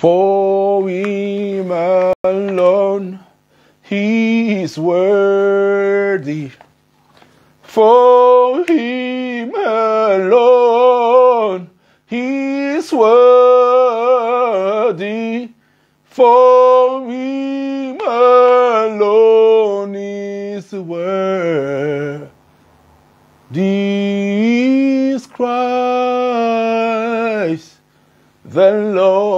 For him alone he is worthy. For him alone he is worthy. For him alone is worthy. Is Christ the Lord.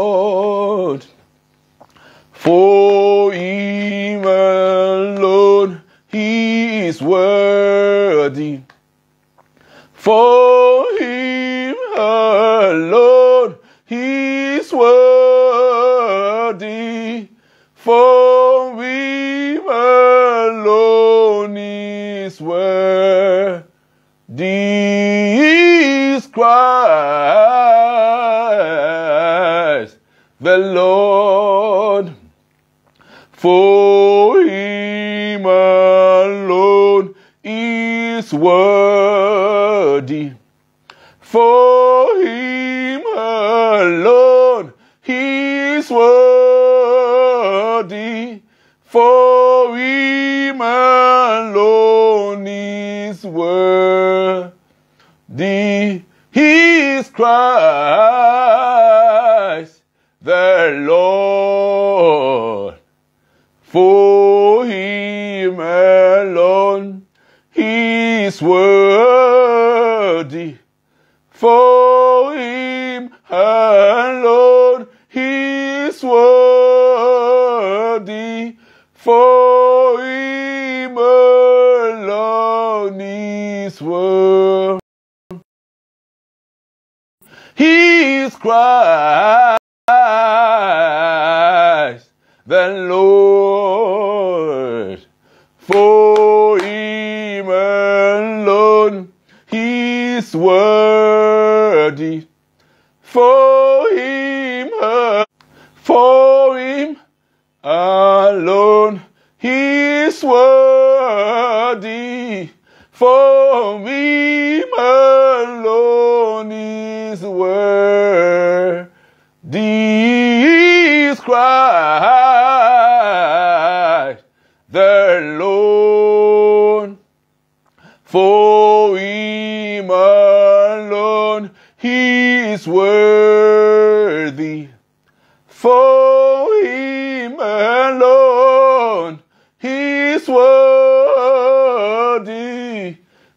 For him alone is worthy. For him alone is worthy. Is Christ the Lord. For him alone is worthy. For him alone he is worthy. For him alone is worthy. He is Christ the Lord. For him alone he is worthy. For him alone he is worthy. For him alone is worthy. He is Christ the Lord. Worthy. For him, uh, for him alone he is worthy. For him alone is worthy. Is Christ the Lord. For is worthy. For him alone he is worthy.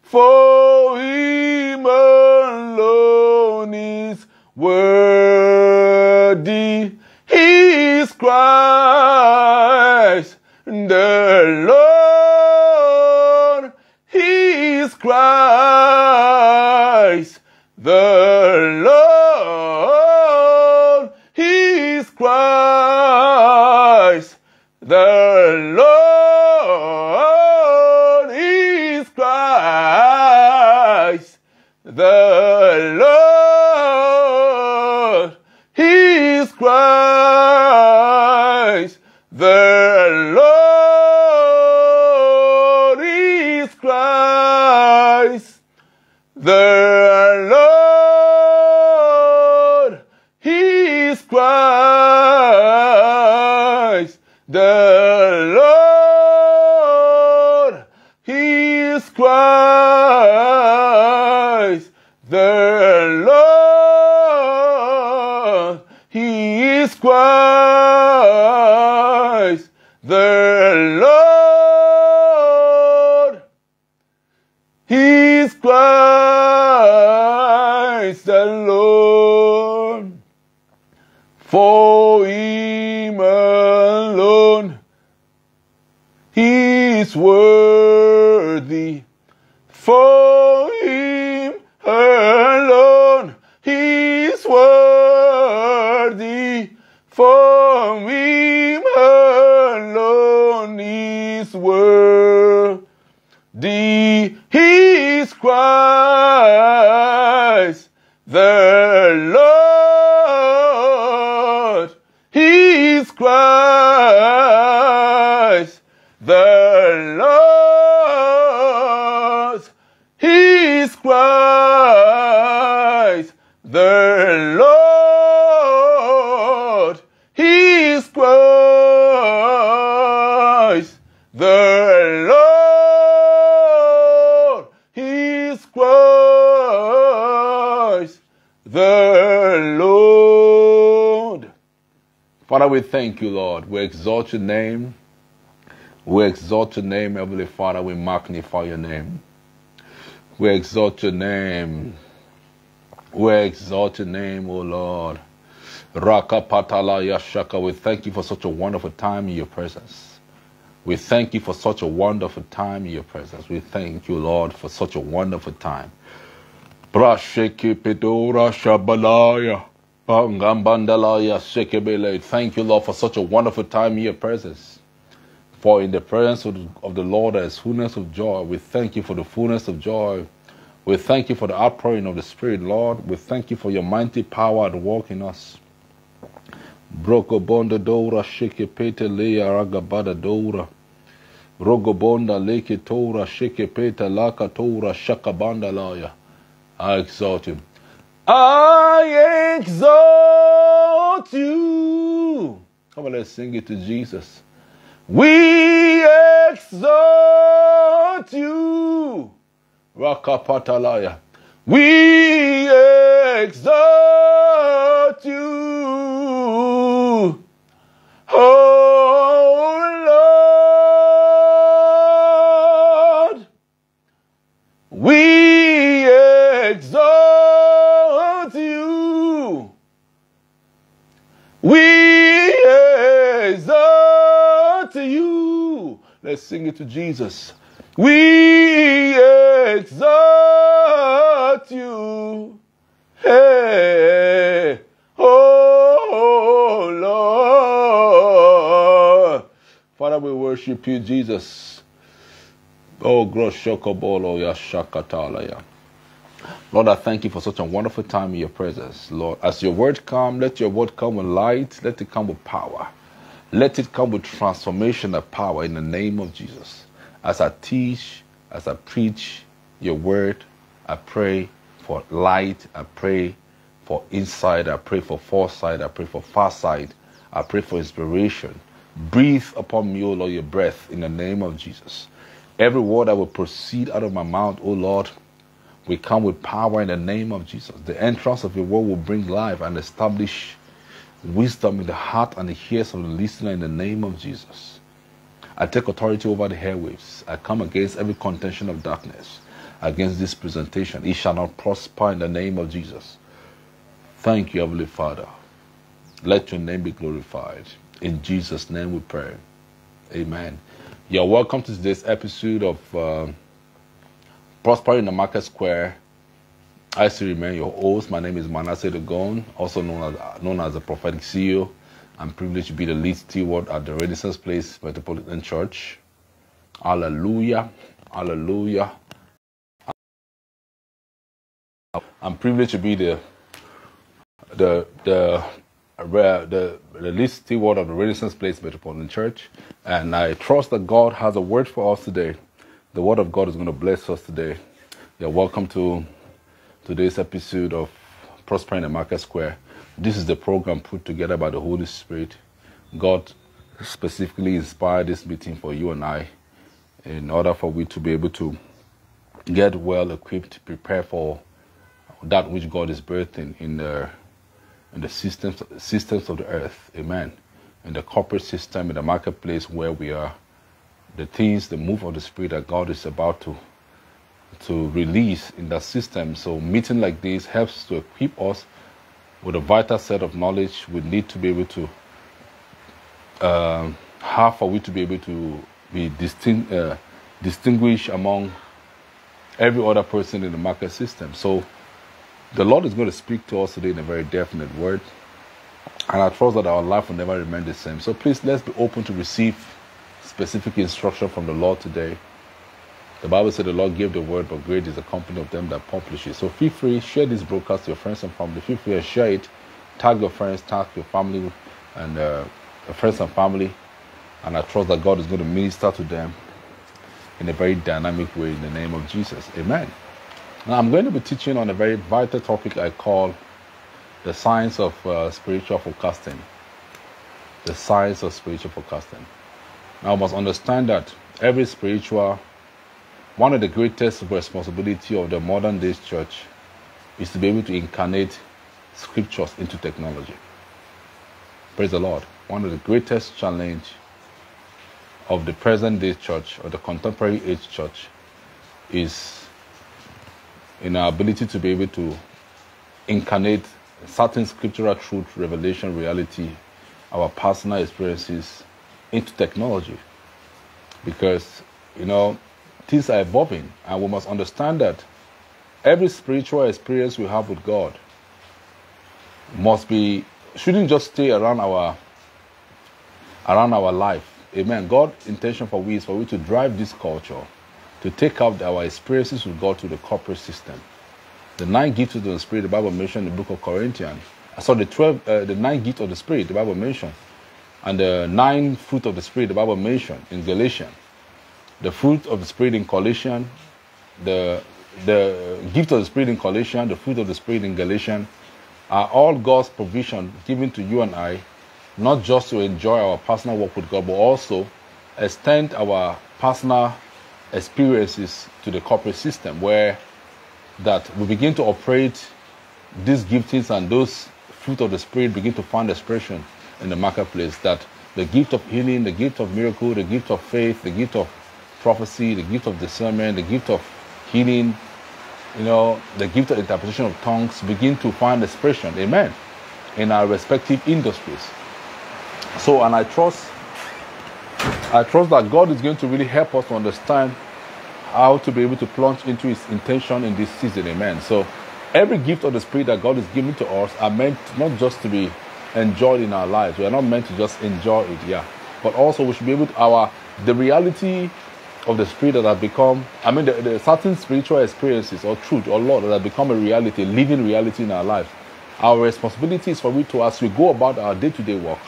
For Christ the Lord. He's is Christ the Lord. For him alone he is thank you, Lord. We exalt your name. We exalt your name, Heavenly Father. We magnify your name. We exalt your name. We exalt your name, O Lord. Raka Patala Yashaka. We thank you for such a wonderful time in your presence. We thank you for such a wonderful time in your presence. We thank you, Lord, for such a wonderful time. Brasheke Pedora Shabalaya. Thank you, Lord, for such a wonderful time in your presence. For in the presence of the, Lord there is fullness of joy. We thank you for the fullness of joy. We thank you for the outpouring of the Spirit, Lord. We thank you for your mighty power at work in us. Brokobonda dora sheke pete ragabada dora. Rogobonda leke tora sheke laka tora shakabanda laya. I exalt you. I exalt you. Come on, let's sing it to Jesus. We exalt you. Rakapatalaya. We exalt you. Oh Lord. We We exalt you. Let's sing it to Jesus. We exalt you. Hey, oh Lord. Father, we worship you, Jesus. Oh, Groshokobolo Yashakatalaya. Lord, I thank you for such a wonderful time in your presence. Lord, as your word come, let your word come with light, let it come with power. Let it come with transformation of power in the name of Jesus. As I teach, as I preach your word, I pray for light, I pray for insight, I pray for foresight, I pray for farsight, I pray for inspiration. Breathe upon me, O Lord, your breath in the name of Jesus. Every word that will proceed out of my mouth, O Lord, we come with power in the name of Jesus. The entrance of your word will bring life and establish wisdom in the heart and the ears of the listener in the name of Jesus. I take authority over the airwaves. I come against every contention of darkness against this presentation. It shall not prosper in the name of Jesus. Thank you, Heavenly Father. Let your name be glorified. In Jesus' name we pray. Amen. You're welcome to today's episode of uh, Prosper in the Market Square. I still remain your host. My name is Manasseh Dogon, also known as, known as the Prophetic CEO. I'm privileged to be the lead steward at the Renaissance Place Metropolitan Church. Hallelujah. Hallelujah. I'm privileged to be the the the the, the lead steward of the Renaissance Place Metropolitan Church, and I trust that God has a word for us today. The word of God is going to bless us today. You're welcome to today's episode of Prospering the Market Square. This is the program put together by the Holy Spirit. God specifically inspired this meeting for you and I in order for we to be able to get well equipped, prepare for that which God is birthing in the in the systems systems of the earth. Amen. In the corporate system, in the marketplace where we are, the things, the move of the spirit that God is about to to release in that system. So meeting like this helps to equip us with a vital set of knowledge we need to be able to uh, have for we to be able to be distinct, uh, distinguished among every other person in the market system. So the Lord is going to speak to us today in a very definite word. And I trust that our life will never remain the same. So please let's be open to receive specific instruction from the Lord today. The Bible said the Lord gave the word, but great is the company of them that publish it. So feel free, share this broadcast to your friends and family. Feel free to share it. Tag your friends, tag your family, and uh, your friends and family. And I trust that God is going to minister to them in a very dynamic way in the name of Jesus. Amen. Now, I'm going to be teaching on a very vital topic I call the science of uh, spiritual forecasting. The science of spiritual forecasting. Now, I must understand that every spiritual one of the greatest responsibility of the modern day church is to be able to incarnate scriptures into technology. Praise the Lord. One of the greatest challenge of the present day church or the contemporary age church is in our ability to be able to incarnate certain scriptural truth, revelation, reality, our personal experiences into technology. Because, you know, things are evolving and we must understand that every spiritual experience we have with God must be shouldn't just stay around our around our life. Amen. God's intention for we is for we to drive this culture, to take out our experiences with God to the corporate system. The nine gifts of the Spirit, the Bible mentioned in the book of Corinthians. I saw the twelve, uh, the nine gifts of the Spirit, the Bible mentioned, and the nine fruit of the Spirit, the Bible mentioned in Galatians. The fruit of the Spirit in Colossians, the the gift of the Spirit in Colossians, the fruit of the Spirit in Galatians, are all God's provision given to you and I, not just to enjoy our personal work with God, but also extend our personal experiences to the corporate system where that we begin to operate these giftings and those fruit of the spirit begin to find expression in the marketplace that the gift of healing the gift of miracle the gift of faith the gift of prophecy the gift of discernment the gift of healing you know, the gift of interpretation of tongues begin to find expression, amen, in our respective industries. So, and I trust, I trust that God is going to really help us to understand how to be able to plunge into His intention in this season, amen. So, every gift of the Spirit that God is giving to us are meant not just to be enjoyed in our lives. We are not meant to just enjoy it, yeah, but also we should be able to our the reality of the spirit that have become, I mean, the, the certain spiritual experiences or truth or law that have become a reality, living reality in our lives. Our responsibility is for we to, as we go about our day to day work,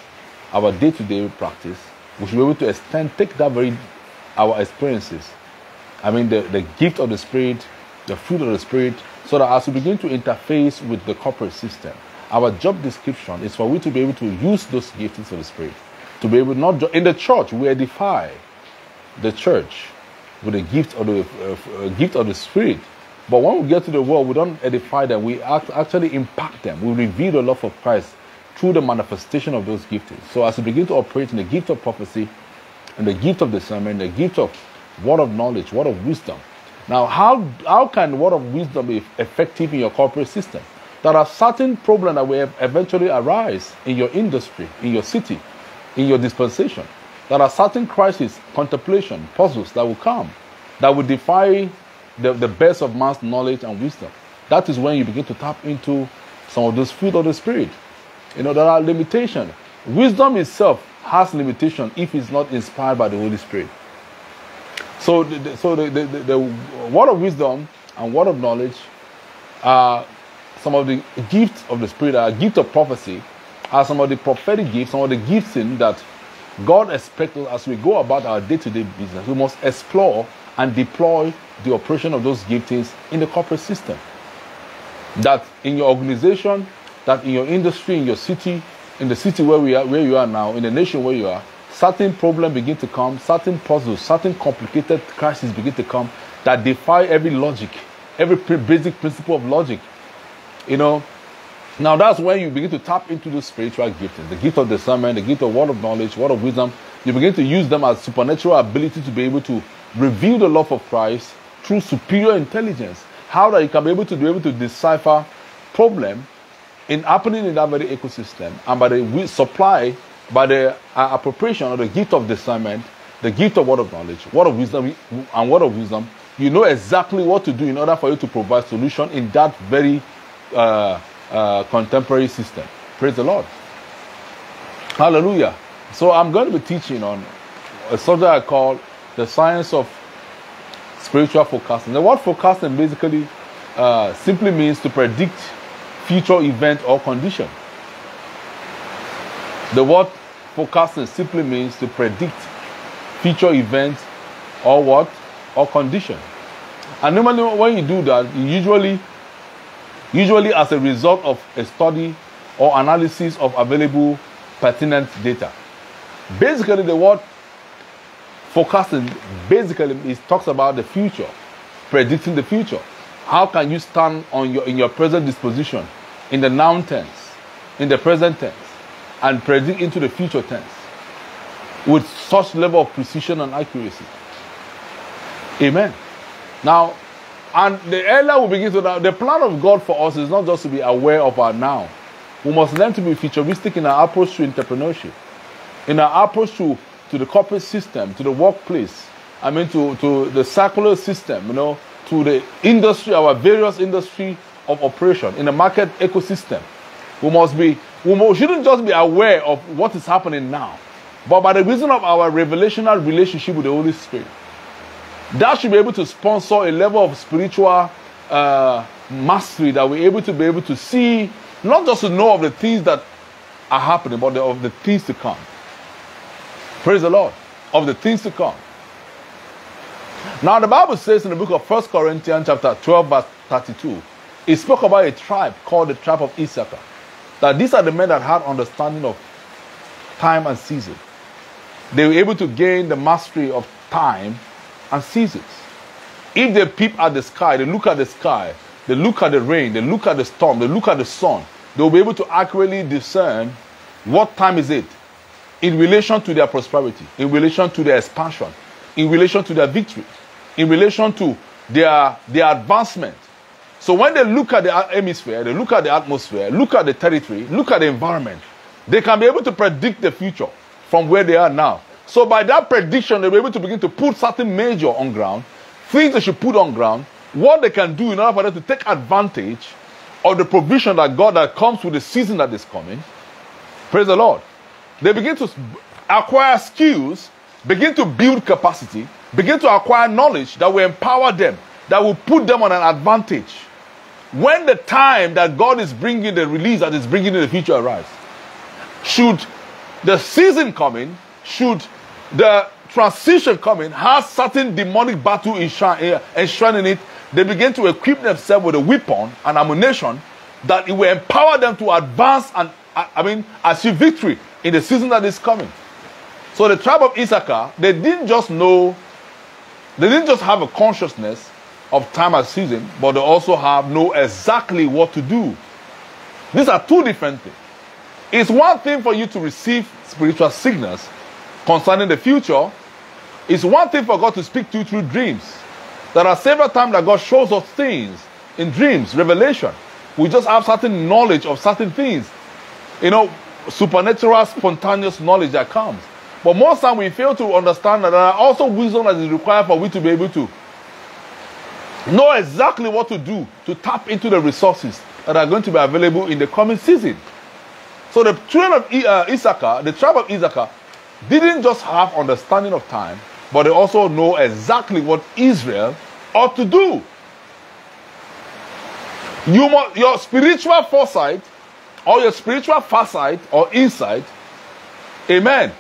our day to day practice, we should be able to extend, take that very, our experiences. I mean, the, the gift of the Spirit, the fruit of the Spirit, so that as we begin to interface with the corporate system, our job description is for we to be able to use those gifts of the Spirit. To be able not in the church, we edify the church with the gift of the uh, uh, gift of the Spirit. But when we get to the world, we don't edify them. We act, actually impact them. We reveal the love of Christ through the manifestation of those gifts. So as we begin to operate in the gift of prophecy, and the gift of discernment, the gift of word of knowledge, word of wisdom. Now, how how can word of wisdom be effective in your corporate system? There are certain problems that will eventually arise in your industry, in your city, in your dispensation. There are certain crises, contemplation, puzzles that will come that will defy the, the best of man's knowledge and wisdom. That is when you begin to tap into some of those fruit of the Spirit. You know, there are limitations. Wisdom itself has limitation if it's not inspired by the Holy Spirit. So, the, so the, the, the, the word of wisdom and word of knowledge are some of the gifts of the Spirit, are gift of prophecy, are some of the prophetic gifts, some of the gifts in that God expects us as we go about our day to day business, we must explore and deploy the operation of those giftings in the corporate system. That in your organization, that in your industry, in your city, in the city where we are, where you are now, in the nation where you are, certain problems begin to come, certain puzzles, certain complicated crises begin to come that defy every logic, every basic principle of logic. You know, now that's when you begin to tap into the spiritual gifts, the gift of discernment, the gift of word of knowledge, word of wisdom. You begin to use them as supernatural ability to be able to reveal the love of Christ through superior intelligence. How that you can be able to be able to decipher problem in happening in that very ecosystem, and by the supply, by the uh, appropriation of the gift of discernment, the gift of word of knowledge, word of wisdom, and word of wisdom, you know exactly what to do in order for you to provide solution in that very uh, uh, contemporary system. Praise the Lord. Hallelujah. So I'm going to be teaching on a subject I call the science of spiritual forecasting. The word forecasting basically uh, simply means to predict future event or condition. The word forecasting simply means to predict future event or what or condition. And normally when you do that, you usually usually as a result of a study or analysis of available pertinent data. Basically, the word Forecasting basically it talks about the future, predicting the future. How can you stand on your in your present disposition, in the noun tense, in the present tense, and predict into the future tense with such level of precision and accuracy? Amen. Now, and the earlier we begin to the plan of God for us is not just to be aware of our now. We must learn to be futuristic in our approach to entrepreneurship, in our approach to, to the corporate system, to the workplace, I mean to, to the circular system, you know, to the industry, our various industry of operation, in the market ecosystem. We must be, we shouldn't just be aware of what is happening now, but by the reason of our revelational relationship with the Holy Spirit, that should be able to sponsor a level of spiritual uh, mastery that we're able to be able to see, not just to know of the things that are happening, but of the things to come. Praise the Lord. Of the things to come. Now, the Bible says in the book of 1 Corinthians, chapter 12, verse 32, it spoke about a tribe called the tribe of Issachar. That these are the men that had understanding of time and season. They were able to gain the mastery of time and sees it. If they peep at the sky, they look at the sky, they look at the rain, they look at the storm, they look at the sun, they'll be able to accurately discern what time is it in relation to their prosperity, in relation to their expansion, in relation to their victory, in relation to their, their advancement. So when they look at the hemisphere, they look at the atmosphere, look at the territory, look at the environment, they can be able to predict the future from where they are now. So by that prediction, they'll be able to begin to put certain measure on ground, things they should put on ground, what they can do in order for them to take advantage of the provision that God that comes with the season that is coming. Praise the Lord. They begin to acquire skills, begin to build capacity, begin to acquire knowledge that will empower them, that will put them on an advantage. When the time that God is bringing the release that is bringing in the future arrives, should the season coming, should the transition coming has certain demonic battle enshrined in eh, it. They begin to equip themselves with a weapon and ammunition that it will empower them to advance and, uh, I mean, achieve victory in the season that is coming. So the tribe of Issachar, they didn't just know, they didn't just have a consciousness of time and season, but they also have know exactly what to do. These are two different things. It's one thing for you to receive spiritual signals concerning the future, it's one thing for God to speak to you through dreams. There are several times that God shows us things in dreams, revelation. We just have certain knowledge of certain things. You know, supernatural, spontaneous knowledge that comes. But most times we fail to understand that there are also wisdom that is required for we to be able to know exactly what to do to tap into the resources that are going to be available in the coming season. So the children of uh, Issachar, the tribe of Issachar, didn't just have understanding of time, but they also know exactly what Israel ought to do. You must, your spiritual foresight or your spiritual foresight or insight, amen,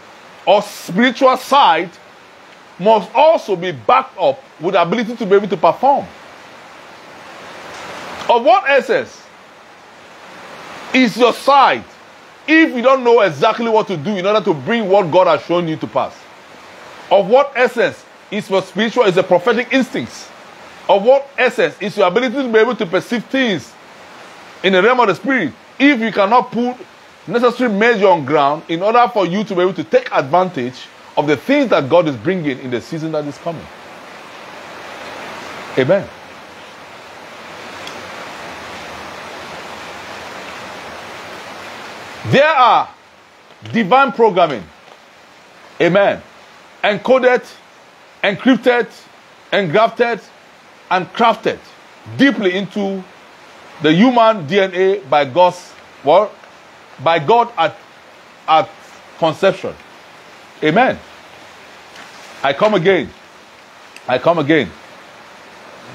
or spiritual sight must also be backed up with the ability to be able to perform. Of what essence is your sight if you don't know exactly what to do in order to bring what God has shown you to pass? Of what essence is your spiritual, is the prophetic instincts? Of what essence is your ability to be able to perceive things in the realm of the spirit if you cannot put necessary measure on ground in order for you to be able to take advantage of the things that God is bringing in the season that is coming? Amen. There are divine programming. Amen. Encoded, encrypted, engrafted, and crafted deeply into the human DNA by God's well, by God at, at conception. Amen. I come again. I come again.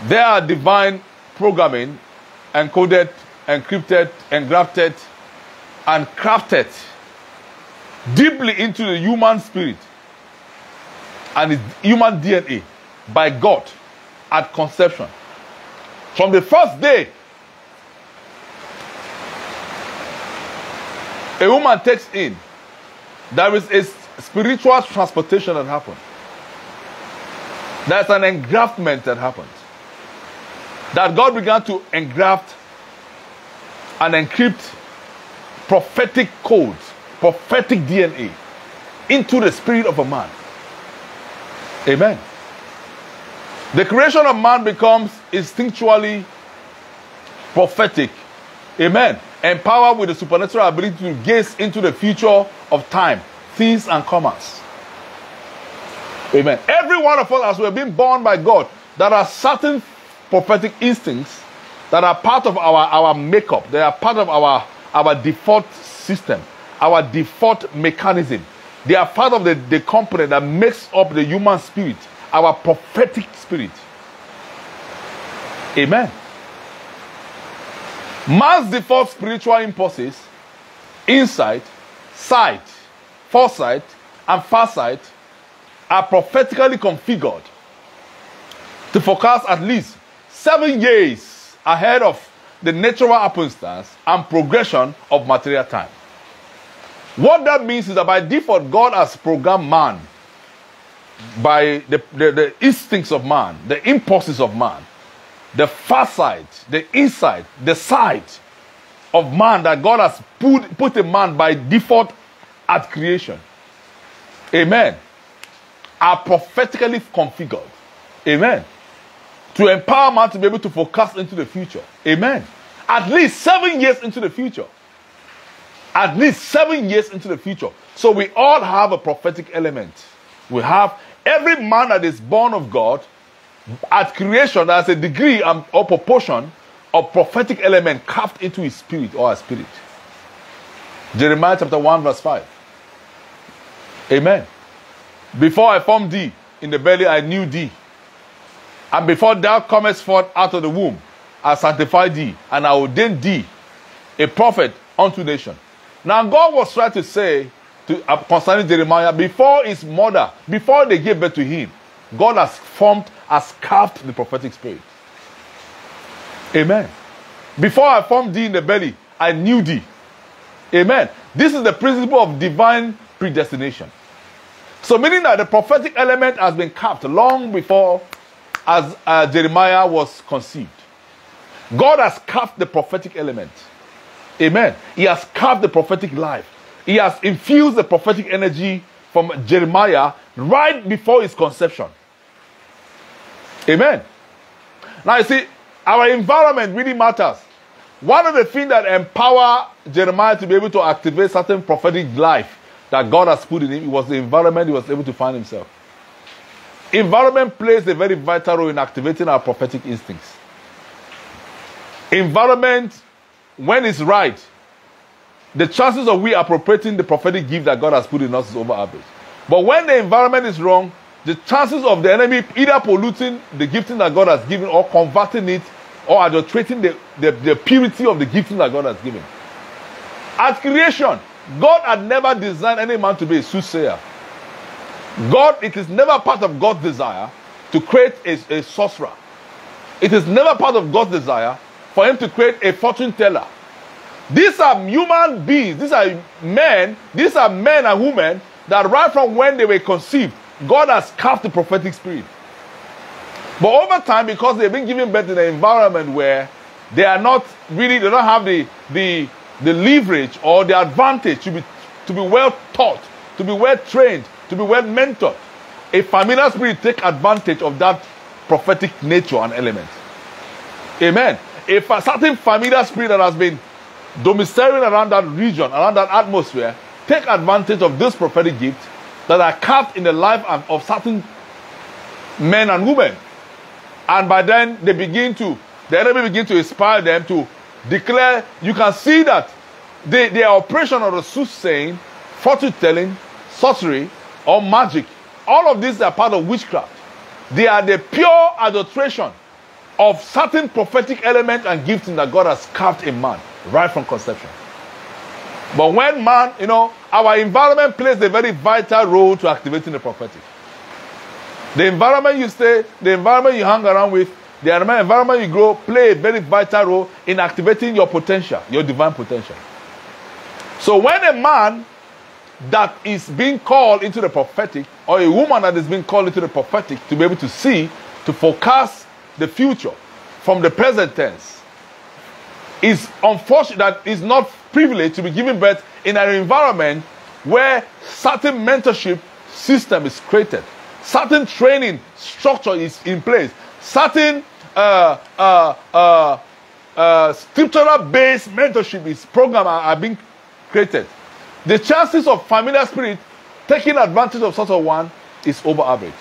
There are divine programming encoded, encrypted, engrafted, and crafted deeply into the human spirit and human DNA by God at conception. From the first day a woman takes in, there is a spiritual transportation that happens. There's an engraftment that happened. That God began to engraft and encrypt prophetic codes, prophetic DNA into the spirit of a man. Amen. The creation of man becomes instinctually prophetic. Amen. Empowered with the supernatural ability to gaze into the future of time, things, and commerce. Amen. Every one of us, as we're being born by God, there are certain prophetic instincts that are part of our, our makeup. They are part of our, our default system, our default mechanism. They are part of the, the component that makes up the human spirit, our prophetic spirit. Amen. Man's default spiritual impulses, insight, sight, foresight, and farsight are prophetically configured to forecast at least seven years ahead of the natural happenstance and progression of material time. What that means is that by default, God has programmed man by the, the, the instincts of man, the impulses of man, the far side, the inside, the side of man that God has put, put in man by default at creation. Amen are prophetically configured. Amen. To empower man to be able to forecast into the future. Amen. At least seven years into the future. At least seven years into the future. So we all have a prophetic element. We have every man that is born of God at creation, has a degree or proportion of prophetic element carved into his spirit or her spirit. Jeremiah chapter 1, verse 5. Amen. Before I formed thee in the belly, I knew thee. And before thou comest forth out of the womb, I sanctify thee, and I ordained thee a prophet unto nation. Now God was trying to say to uh, concerning Jeremiah, before his mother, before they gave birth to him, God has formed, has carved the prophetic spirit. Amen. Before I formed thee in the belly, I knew thee. Amen. This is the principle of divine predestination. So, meaning that the prophetic element has been carved long before as uh, Jeremiah was conceived. God has carved the prophetic element. Amen. He has carved the prophetic life. He has infused the prophetic energy from Jeremiah right before his conception. Amen. Now you see, our environment really matters. One of the things that empower Jeremiah to be able to activate certain prophetic life that God has put in him, was the environment he was able to find himself. Environment plays a very vital role in activating our prophetic instincts. Environment, when it's right, the chances of we appropriating the prophetic gift that God has put in us is over average. But when the environment is wrong, the chances of the enemy either polluting the gifting that God has given or converting it or adulterating the, the, the purity of the gifting that God has given. At creation, God had never designed any man to be a soothsayer. God, it is never part of God's desire to create a, a sorcerer. It is never part of God's desire for him to create a fortune teller. These are human beings. These are men. These are men and women that right from when they were conceived, God has carved the prophetic spirit. But over time, because they've been given birth in an environment where they are not really, they don't have the, the, the leverage or the advantage to be, to be well taught, to be well trained, to be well mentored. A familiar spirit take advantage of that prophetic nature and element. Amen. If a certain familiar spirit that has been domiciling around that region, around that atmosphere, take advantage of this prophetic gift that are carved in the life of certain men and women. And by then they begin to, the enemy begin to inspire them to declare, you can see that the, the operation of the soothsaying, fortune telling, sorcery, or magic, all of these are part of witchcraft. They are the pure adulteration of certain prophetic elements and gifting that God has carved in man right from conception. But when man, you know, our environment plays a very vital role to activating the prophetic. The environment you stay, the environment you hang around with, the environment you grow play a very vital role in activating your potential, your divine potential. So when a man that is being called into the prophetic, or a woman that is being called into the prophetic to be able to see, to forecast the future from the present tense, is unfortunate that is not privileged to be given birth in an environment where certain mentorship system is created, certain training structure is in place, certain uh, uh, uh, uh, scriptural based mentorship is program are, are being created. The chances of familiar spirit taking advantage of such a one is over average.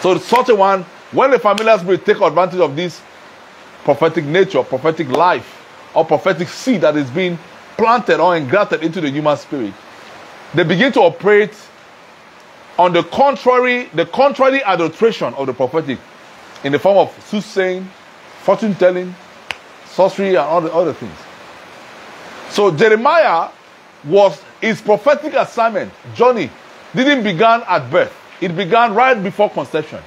So such a one, when the familiar spirit take advantage of this prophetic nature, prophetic life, or prophetic seed that is being planted or engrafted into the human spirit, they begin to operate on the contrary, the contrary adulteration of the prophetic in the form of soothsaying, fortune telling, sorcery, and all the other things. So Jeremiah was his prophetic assignment journey didn't begin at birth. It began right before conception.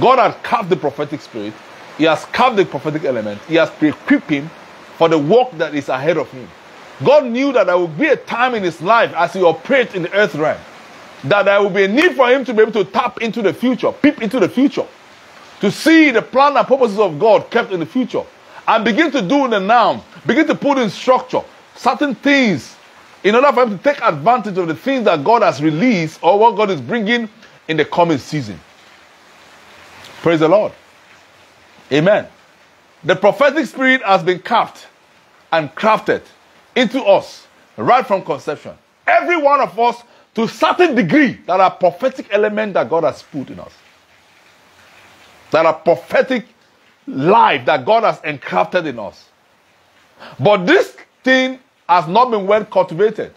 God had carved the prophetic spirit. He has carved the prophetic element. He has equipped him for the work that is ahead of him. God knew that there would be a time in his life as he operates in the earth realm that there will be a need for him to be able to tap into the future, peep into the future, to see the plan and purposes of God kept in the future, and begin to do in the now, begin to put in structure certain things in order for him to take advantage of the things that God has released or what God is bringing in the coming season. Praise the Lord. Amen. The prophetic spirit has been carved and crafted into us right from conception. Every one of us, to a certain degree, there are prophetic elements that God has put in us. There are prophetic life that God has engrafted in us. But this thing has not been well cultivated.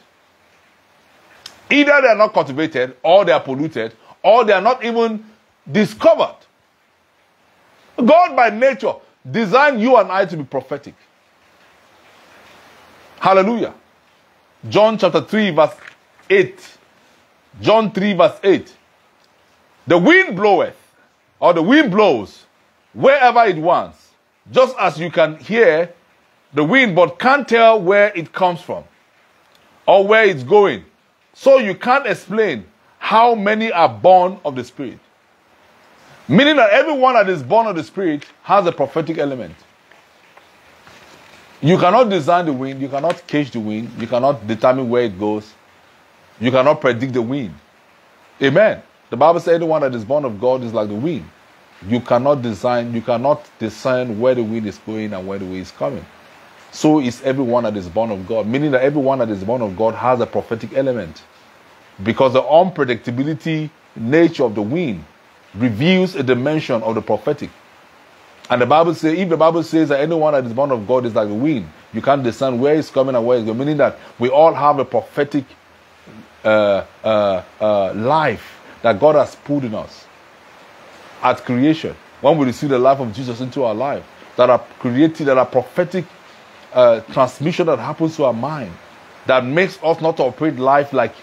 Either they are not cultivated, or they are polluted, or they are not even discovered. God, by nature, designed you and I to be prophetic. Hallelujah. John chapter 3, verse 8. John 3, verse 8. The wind bloweth, or the wind blows wherever it wants, just as you can hear the wind but can't tell where it comes from or where it's going. So you can't explain how many are born of the Spirit. Meaning that everyone that is born of the Spirit has a prophetic element. You cannot design the wind, you cannot catch the wind, you cannot determine where it goes, you cannot predict the wind. Amen. The Bible says anyone that is born of God is like the wind. You cannot design, you cannot discern where the wind is going and where the wind is coming. So is everyone that is born of God, meaning that everyone that is born of God has a prophetic element. Because the unpredictability nature of the wind reveals a dimension of the prophetic. And the Bible says, if the Bible says that anyone that is born of God is like the wind, you can't discern where it's coming and where it's going, meaning that we all have a prophetic uh, uh, uh, life that God has put in us at creation. When we receive the life of Jesus into our life, that are created, that are prophetic uh, transmission that happens to our mind, that makes us not to operate life like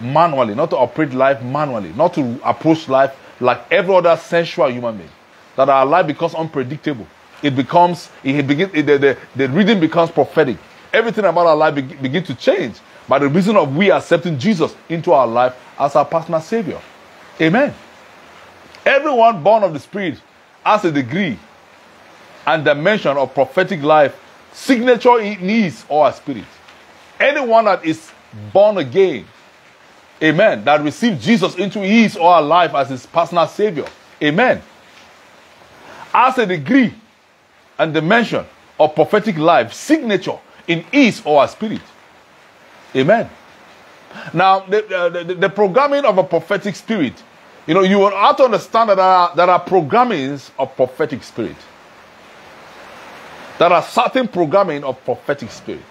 manually, not to operate life manually, not to approach life like every other sensual human being. That our life becomes unpredictable. It becomes, it begins, it, the, the, the reading becomes prophetic. Everything about our life be, begins to change by the reason of we accepting Jesus into our life as our personal Savior. Amen. Everyone born of the Spirit has a degree and dimension of prophetic life, signature in his or her spirit. Anyone that is born again, amen, that received Jesus into his or her life as his personal Savior, amen, has a degree and dimension of prophetic life, signature in his or her spirit. Amen. Now, the, uh, the, the, programming of a prophetic spirit, you know, you will have to understand that there are, there are programmings of prophetic spirit. There are certain programming of prophetic spirit.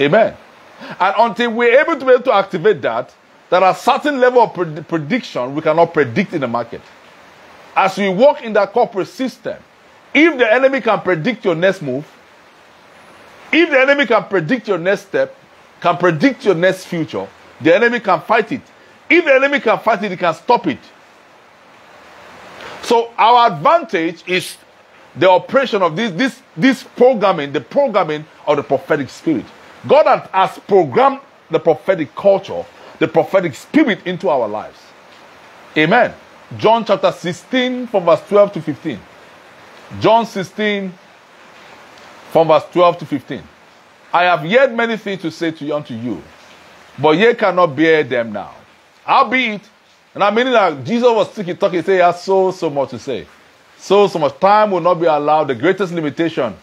Amen. And until we're able to be able to activate that, there are certain level of pred- prediction we cannot predict in the market. As we work in that corporate system, if the enemy can predict your next move, if the enemy can predict your next step, can predict your next future, the enemy can fight it. If the enemy can fight it, he can stop it. So our advantage is the operation of this, this, this programming, the programming of the prophetic spirit. God has programmed the prophetic culture, the prophetic spirit into our lives. Amen. John chapter 16, from verse 12 to 15. John 16, from verse 12 to 15. I have yet many things to say to you unto you, but ye cannot bear them now. Howbeit, and I mean that Jesus was speaking, talking, say he has so, so much to say. So, so much time will not be allowed. The greatest limitation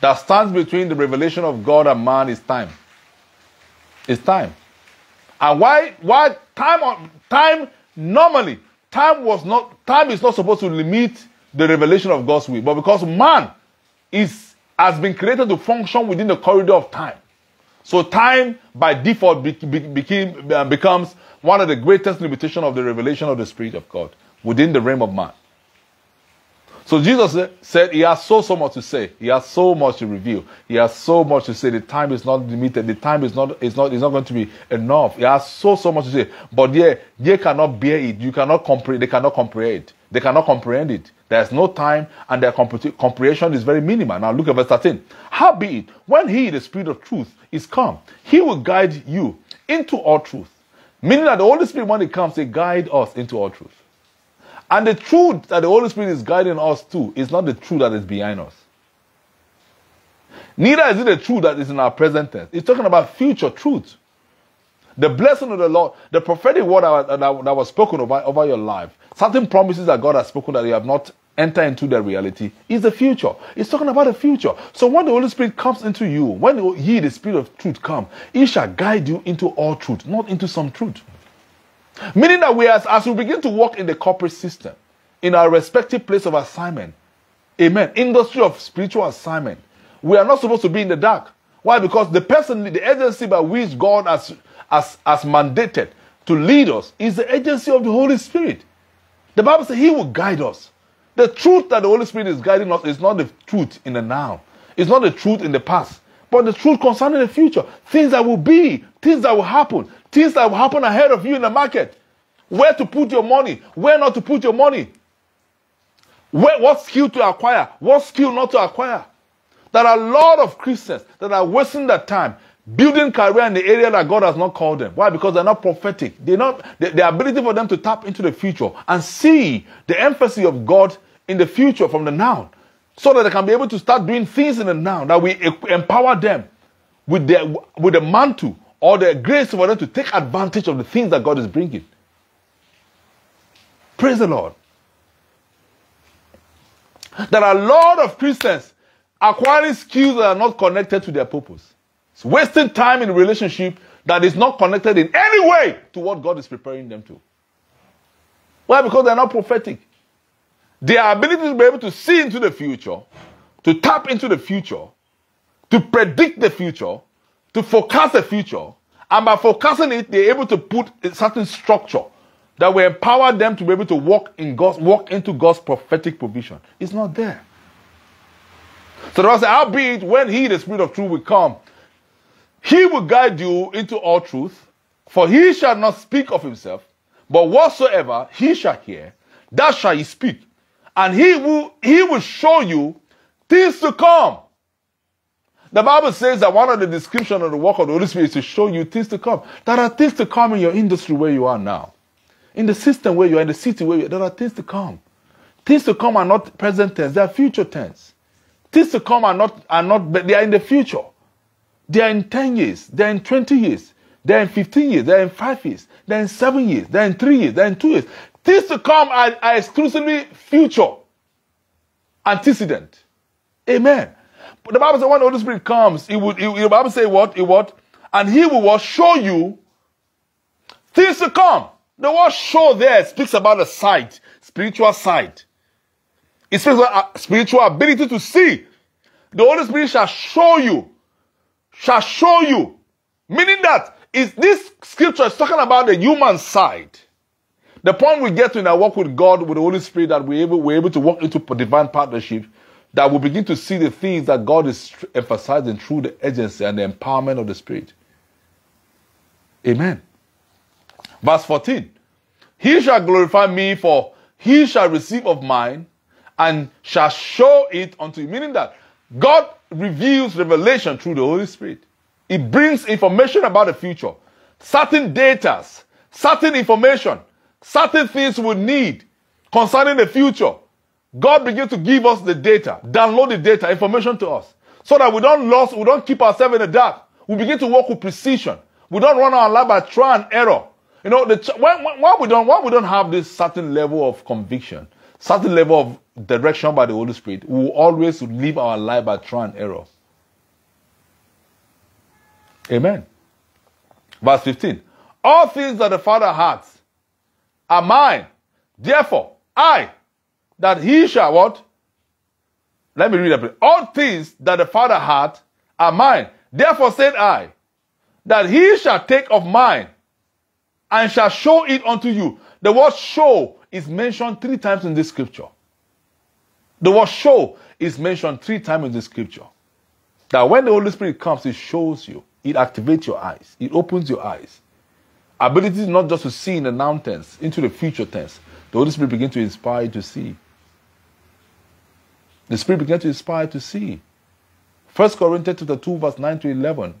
that stands between the revelation of God and man is time. It's time. And why, why time, time normally, time was not, time is not supposed to limit the revelation of God's will, but because man is, has been created to function within the corridor of time. So time by default be, be, became, uh, becomes one of the greatest limitations of the revelation of the Spirit of God within the realm of man. So Jesus said he has so so much to say. He has so much to reveal. He has so much to say. The time is not limited. The time is not is not is not going to be enough. He has so so much to say. But yeah, they cannot bear it. You cannot comprehend. They cannot comprehend it. They cannot comprehend it. There's no time, and their comprehension is very minimal. Now look at verse 13. Howbeit, when he, the Spirit of truth, is come, he will guide you into all truth. Meaning that the Holy Spirit, when it comes, he guide us into all truth. And the truth that the Holy Spirit is guiding us to is not the truth that is behind us. Neither is it the truth that is in our present tense. It's talking about future truth. The blessing of the Lord, the prophetic word that, was spoken over, over your life, certain promises that God has spoken that you have not entered into the reality, is the future. It's talking about the future. So when the Holy Spirit comes into you, when He, the Spirit of truth, come, He shall guide you into all truth, not into some truth. Meaning that we, as, as we begin to work in the corporate system, in our respective place of assignment, amen, industry of spiritual assignment, we are not supposed to be in the dark. Why? Because the person, the agency by which God has, has, has mandated to lead us is the agency of the Holy Spirit. The Bible says He will guide us. The truth that the Holy Spirit is guiding us is not the truth in the now, it's not the truth in the past, but the truth concerning the future. Things that will be, things that will happen, Things that will happen ahead of you in the market. Where to put your money, where not to put your money. Where, what skill to acquire, what skill not to acquire. There are a lot of Christians that are wasting their time building career in the area that God has not called them. Why? Because they're not prophetic. They're not the, the ability for them to tap into the future and see the emphasis of God in the future from the now, so that they can be able to start doing things in the now that we empower them with the with the mantle or the grace for them to take advantage of the things that God is bringing. Praise the Lord. There are a lot of Christians acquiring skills that are not connected to their purpose. It's wasting time in a relationship that is not connected in any way to what God is preparing them to. Why? Because they're not prophetic. Their ability to be able to see into the future, to tap into the future, to predict the future, to forecast the future, and by forecasting it, they're able to put a certain structure that will empower them to be able to walk in God's walk into God's prophetic provision. It's not there. So the say, albeit when he, the Spirit of truth, will come, he will guide you into all truth, for he shall not speak of himself, but whatsoever he shall hear, that shall he speak. And he will he will show you things to come. The Bible says that one of the descriptions of the work of the Holy Spirit is to show you things to come. There are things to come in your industry where you are now. In the system where you are, in the city where you are, there are things to come. Things to come are not present tense, they are future tense. Things to come are not, are not, they are in the future. They are in 10 years, they are in 20 years, they are in 15 years, they are in 5 years, they are in 7 years, they are in 3 years, they are in 2 years. Things to come are, are exclusively future, antecedent. Amen. The Bible says when the Holy Spirit comes, He will, the Bible say what? He what? And He will what? Show you things to come. The word show there speaks about the sight, spiritual sight. It speaks about uh, spiritual ability to see. The Holy Spirit shall show you, shall show you. Meaning that is this scripture is talking about the human side. The point we get to in our work with God, with the Holy Spirit, that we're able, we're able to walk into divine partnership that we begin to see the things that God is emphasizing through the agency and the empowerment of the Spirit. Amen. Verse 14 He shall glorify me, for he shall receive of mine and shall show it unto you. Meaning that God reveals revelation through the Holy Spirit. It brings information about the future, certain data, certain information, certain things we need concerning the future. God begins to give us the data, download the data, information to us, so that we don't lose, we don't keep ourselves in the dark. We begin to work with precision. We don't run our life by trial and error. You know, the, when, when, we don't, when we don't have this certain level of conviction, certain level of direction by the Holy Spirit, we will always live our life by trial and error. Amen. Verse 15. All things that the Father has are mine. Therefore, I, that he shall what? Let me read that. All things that the Father hath are mine. Therefore said I, that he shall take of mine and shall show it unto you. The word show is mentioned three times in this scripture. The word show is mentioned three times in the scripture. That when the Holy Spirit comes, it shows you, it activates your eyes, it opens your eyes. Ability is not just to see in the now tense, into the future tense. The Holy Spirit begins to inspire you to see. The Spirit began to inspire to see. 1 Corinthians chapter 2, verse 9 to 11.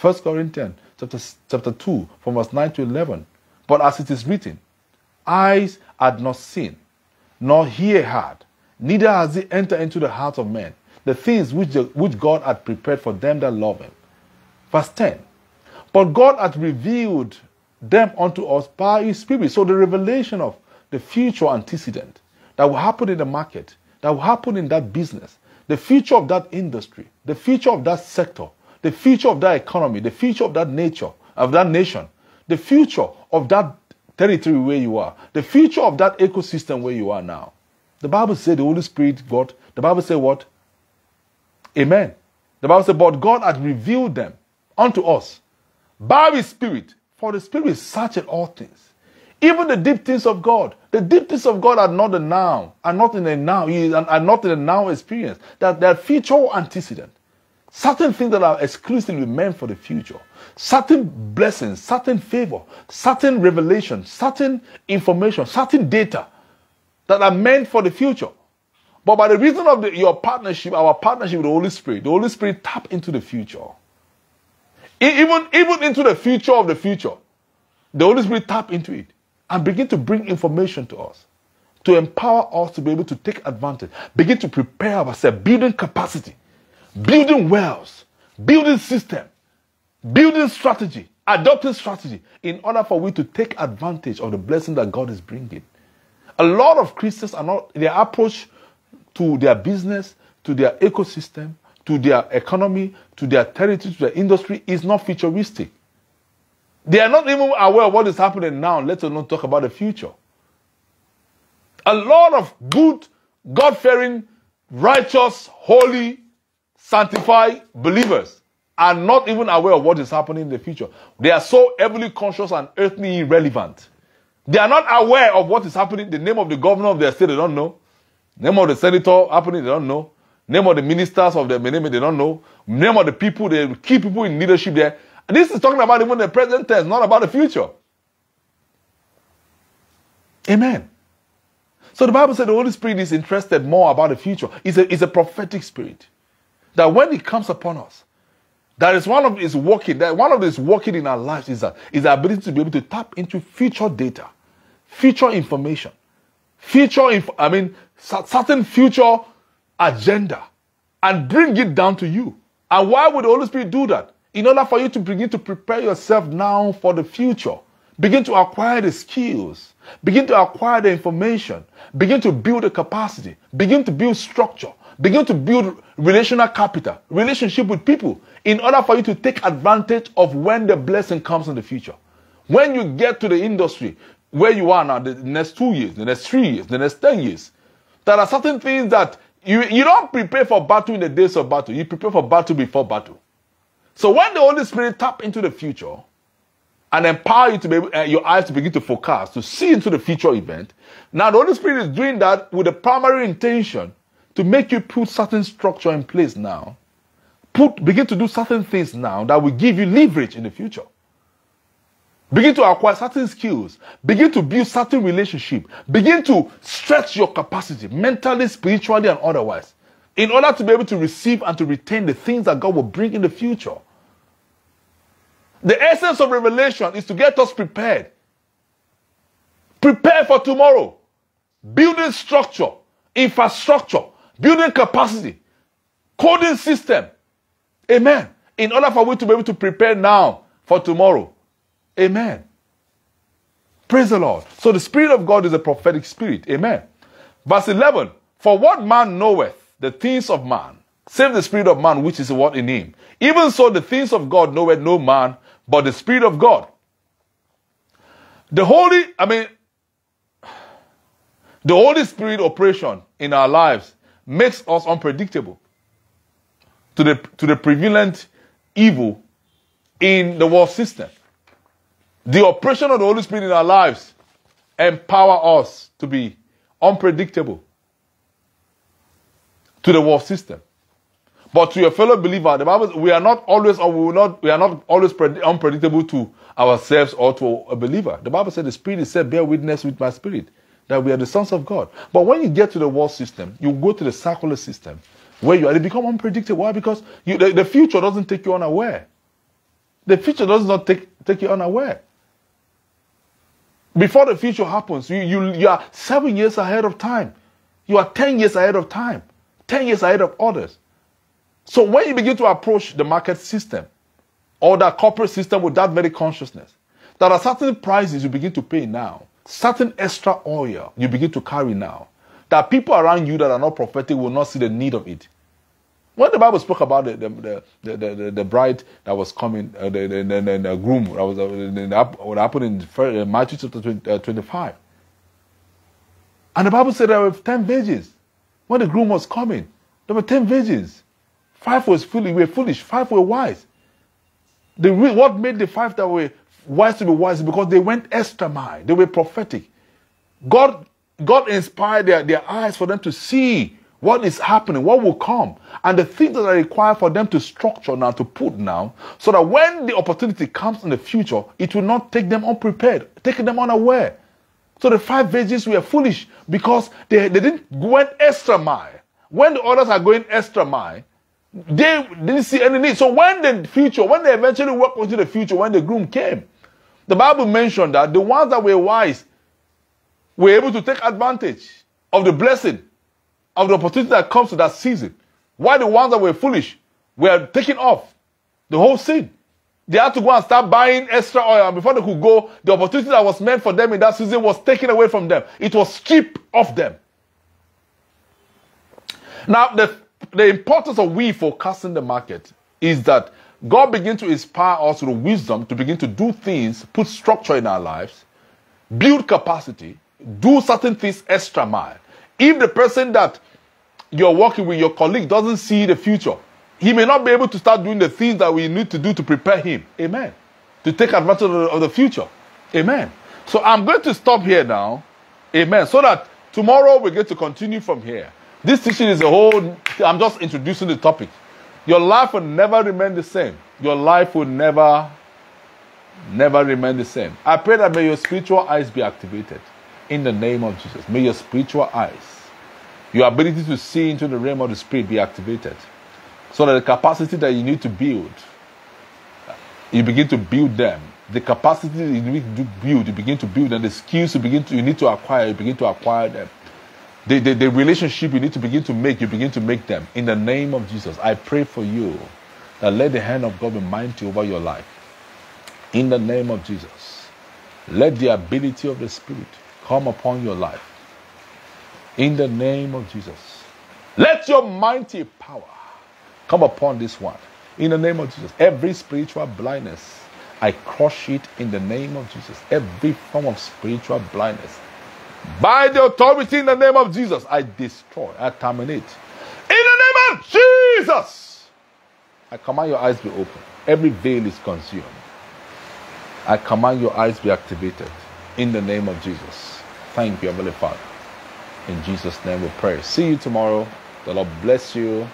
1 Corinthians chapter, chapter 2, from verse 9 to 11. But as it is written, eyes had not seen, nor ear heard, neither has it entered into the heart of man the things which, the, which God had prepared for them that love him. Verse 10. But God hath revealed them unto us by his spirit. So the revelation of the future antecedent that will happen in the market, that will happen in that business, the future of that industry, the future of that sector, the future of that economy, the future of that nature, of that nation, the future of that territory where you are, the future of that ecosystem where you are now. The Bible said the Holy Spirit God, the Bible said what? Amen. The Bible said, but God had revealed them unto us by his Spirit, for the Spirit searcheth all things. Even the deep things of God. The deep things of God are not the now, are not in the now, are not in the now experience. That they are future antecedent. Certain things that are exclusively meant for the future. Certain blessings, certain favor, certain revelation, certain information, certain data that are meant for the future. But by the reason of the, your partnership, our partnership with the Holy Spirit, the Holy Spirit tap into the future. Even, even into the future of the future. The Holy Spirit tap into it and begin to bring information to us to empower us to be able to take advantage, begin to prepare ourselves, building capacity, building wells, building system, building strategy, adopting strategy in order for we to take advantage of the blessing that God is bringing. A lot of Christians are not, their approach to their business, to their ecosystem, to their economy, to their territory, to their industry is not futuristic. They are not even aware of what is happening now, let alone talk about the future. A lot of good, God fearing, righteous, holy, sanctified believers are not even aware of what is happening in the future. They are so heavily conscious and earthly irrelevant. They are not aware of what is happening. The name of the governor of their state, they don't know. Name of the senator happening, they don't know. Name of the ministers of the name they don't know. Name of the people, the key people in leadership there. This is talking about even the present tense, not about the future. Amen. So the Bible said the Holy Spirit is interested more about the future. It's a, it's a prophetic spirit. That when it comes upon us, that is one of his working, that one of his working in our lives is, that, is the ability to be able to tap into future data, future information, future, inf- I mean, certain future agenda and bring it down to you. And why would the Holy Spirit do that? In order for you to begin to prepare yourself now for the future. Begin to acquire the skills. Begin to acquire the information. Begin to build the capacity. Begin to build structure. Begin to build relational capital, relationship with people, in order for you to take advantage of when the blessing comes in the future. When you get to the industry where you are now, the next two years, the next three years, the next 10 years, there are certain things that you, you don't prepare for battle in the days of battle. You prepare for battle before battle. So when the Holy Spirit tap into the future and empower you to be able, uh, your eyes to begin to focus, to see into the future event, now the Holy Spirit is doing that with the primary intention to make you put certain structure in place now. Put, begin to do certain things now that will give you leverage in the future. Begin to acquire certain skills. Begin to build certain relationship. Begin to stretch your capacity mentally, spiritually, and otherwise in order to be able to receive and to retain the things that God will bring in the future. The essence of revelation is to get us prepared. Prepare for tomorrow. Building structure, infrastructure, building capacity, coding system. Amen. In order for we to be able to prepare now for tomorrow. Amen. Praise the Lord. So the Spirit of God is a prophetic spirit. Amen. Verse 11 For what man knoweth the things of man, save the Spirit of man which is what in him. Even so, the things of God knoweth no man but the Spirit of God. The Holy, I mean, the Holy Spirit operation in our lives makes us unpredictable to the, to the prevalent evil in the world system. The operation of the Holy Spirit in our lives empower us to be unpredictable to the world system. But to your fellow believer, the Bible we are not always or we will not we are not always unpredictable to ourselves or to a believer. The Bible said the Spirit is said, bear witness with my spirit that we are the sons of God. But when you get to the world system, you go to the circular system where you are, they become unpredictable. Why? Because you, the, the, future doesn't take you unaware. The future does not take, take you unaware. Before the future happens, you, you, you are seven years ahead of time. You are 10 years ahead of time, 10 years ahead of others. So when you begin to approach the market system or the corporate system with that very consciousness, there are certain prices you begin to pay now, certain extra oil you begin to carry now, that people around you that are not prophetic will not see the need of it. When the Bible spoke about the the, the, the, the, bride that was coming, uh, the, the, the, the, groom that was uh, what happened in uh, Matthew chapter 20, uh, 25, and the Bible said there were ten virgins when the groom was coming. There were ten virgins. Five was foolish, were foolish. Five were wise. The, what made the five that were wise to be wise because they went extra mile. They were prophetic. God, God inspired their, their eyes for them to see what is happening, what will come, and the things that are required for them to structure now, to put now, so that when the opportunity comes in the future, it will not take them unprepared, taking them unaware. So the five virgins were foolish because they, they didn't went extra mile. When the others are going extra mile, they didn't see any need. So when the future, when they eventually walked into the future, when the groom came, the Bible mentioned that the ones that were wise were able to take advantage of the blessing, of the opportunity that comes to that season. While the ones that were foolish were taking off the whole scene. They had to go and start buying extra oil. And before they could go, the opportunity that was meant for them in that season was taken away from them. It was stripped off them. Now, the the importance of we forecasting the market is that God begins to inspire us with wisdom to begin to do things, put structure in our lives, build capacity, do certain things extra mile. If the person that you're working with, your colleague, doesn't see the future, he may not be able to start doing the things that we need to do to prepare him. Amen. To take advantage of the, of the future. Amen. So I'm going to stop here now. Amen. So that tomorrow we get to continue from here. This teaching is a whole, I'm just introducing the topic. Your life will never remain the same. Your life will never, never remain the same. I pray that may your spiritual eyes be activated in the name of Jesus. May your spiritual eyes, your ability to see into the realm of the spirit be activated. So that the capacity that you need to build, you begin to build them. The capacity you need to build, you begin to build, and the skills you begin to you need to acquire, you begin to acquire them the, the, the relationship you need to begin to make, you begin to make them. In the name of Jesus, I pray for you that let the hand of God be mighty over your life. In the name of Jesus, let the ability of the Spirit come upon your life. In the name of Jesus, let your mighty power come upon this one. In the name of Jesus, every spiritual blindness, I crush it in the name of Jesus. Every form of spiritual blindness, by the authority in the name of Jesus, I destroy, I terminate. In the name of Jesus, I command your eyes be open. Every veil is consumed. I command your eyes be activated. In the name of Jesus. Thank you, Heavenly Father. In Jesus' name we pray. See you tomorrow. The Lord bless you.